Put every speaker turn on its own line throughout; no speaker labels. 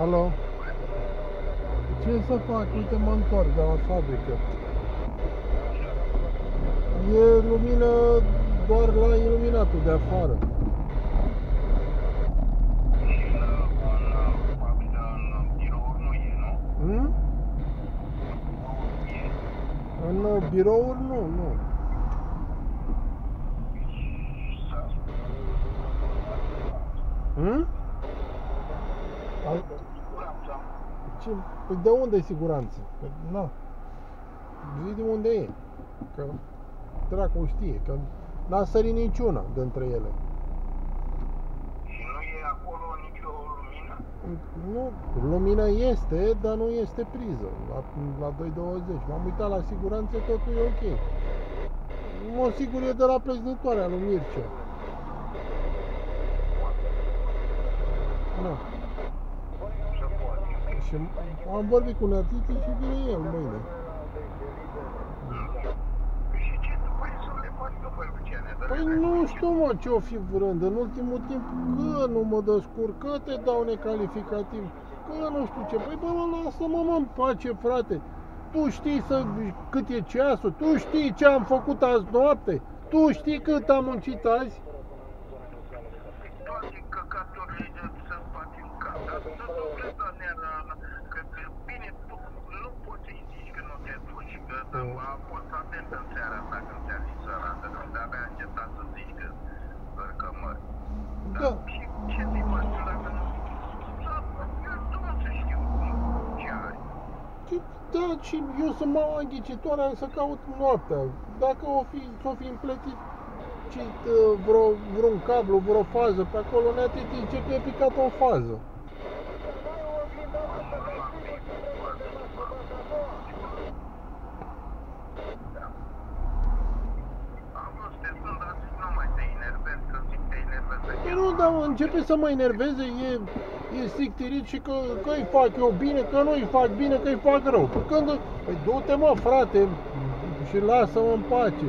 Alo? Ce să fac? Uite, mă întorc de la fabrică. E lumină doar la iluminatul de afară. Hmm? În uh, birouri nu, nu. Hmm? Al... Ce? Păi de unde e siguranță? Păi, na. Zi de unde e. Că dracu știe, că n-a sărit niciuna dintre ele.
Și nu e acolo nicio lumină?
Nu, lumina este, dar nu este priză. La, la 2.20. M-am uitat la siguranță, totul e ok. Mă sigur e de la preznitoarea lui Mircea. Și am vorbit cu Nătiti și vine el mâine.
Și ce după aia să le faci după Luciane? Dar
Păi
le-
nu știu mă ce o fi vrând. În ultimul timp că nu mă descurc, că te dau necalificativ, că nu știu ce. Păi bă, mă, lasă-mă mă în pace, frate. Tu știi să, cât e ceasul, tu știi ce am făcut azi noapte, tu știi cât am muncit azi.
toate căcaturile de să faci în cap. Dar să nu crezi la nera, că, că bine, tu nu poți să-i zici că nu te duci, că
Mm.
A fost atent în seara asta când ți-a zis sărată, când abia încetat să zici că cărcămări.
Da.
Și ce să-i faci tu dacă nu... Da, eu nu să știu ce ai.
Și, Da, și eu să mă am ghicitoarea să caut noaptea. Dacă o fi, s-o fi împletit ci, uh, vreo, vreun cablu, vreo fază pe acolo, ne zice că e picat o fază.
Am vrut să te sun, dar zic, nu mai te enervez, că zic te enervez de
Păi nu, dar începe să mă enerveze, e, e sictirit și că, că îi fac eu bine, că nu îi fac bine, că îi fac rău. Păi când, păi du-te mă frate și lasă-mă în pace.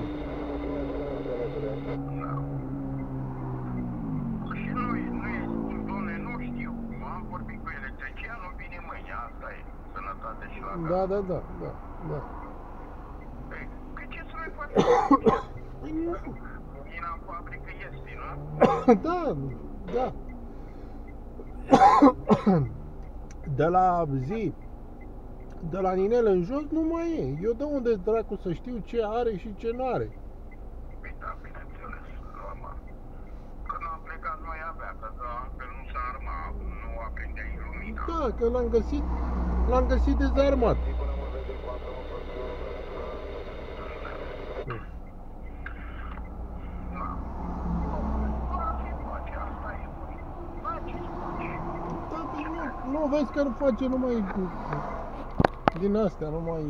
Și nu, nu e spus, doamne, nu știu, am vorbit cu electricianul, vine mâine, asta e, sănătate și la
Da,
casă.
da, da, da, da.
Păi, Păi ce să mai faci?
Păi nu,
Lumina în fabrică este, nu?
da, da. De la zi, de la Ninel în jos nu mai e. Eu de unde dracu să știu ce are și ce nu are?
Păi da, bineînțeles, normal. Când am plecat noi avea, că da, altfel nu s-a armat, nu aprindeai lumina.
Da, că l-am găsit, l-am găsit dezarmat.
Da. Doar ce face, asta e. Da, ce faci?
Da, păi nu, nu vezi că nu face numai din astea, numai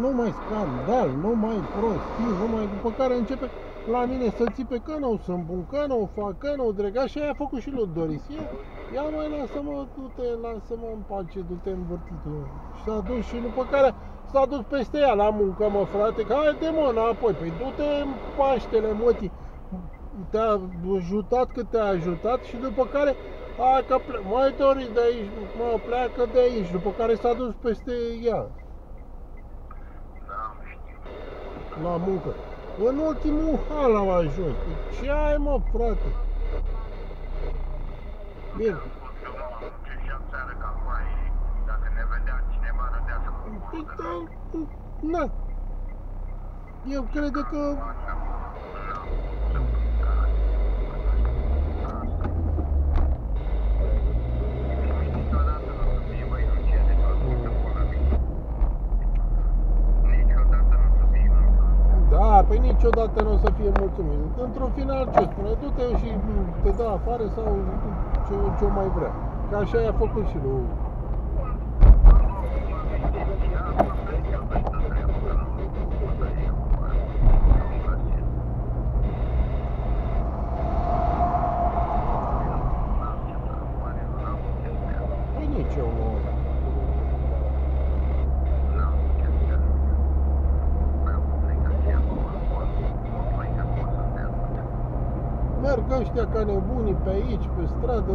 nu mai scandal, nu mai prostii, nu mai după care începe la mine să țipe că nu sunt bun, că nu fac, că nu drega și aia a făcut și lui Doris. Ia, ia mai lasă-mă, du-te, lasă-mă în pace, du-te învârtitul. Și s-a dus și după care s-a dus peste ea la muncă, mă, frate, că haide, mă, înapoi, păi du-te în Paștele, mătii te-a ajutat cât te-a ajutat și după care hai că ple- mai dori de aici, mă, pleacă de aici, după care s-a dus peste ea
Da, am știut.
la muncă. În ultimul hal am ajuns. Păi Ce ai mă, frate? Bine.
Am spus eu, mă, ce și seară ca foaie, dacă ne vedea cineva, râdea să
Păi da, na. Eu cred că
Așa. Da. Să ca Asta. Niciodată nu o să fie mai Luciane, că ascultă pula mea. Niciodată nu o să fie mulțumit.
Da, păi niciodată nu o să fie mulțumit. Într-un final ce spune? Du-te și te dă afară sau ce, ce mai vrea. Că așa i-a făcut și lui Păi nici eu nu. Merg ăștia ca nebunii pe aici, pe stradă,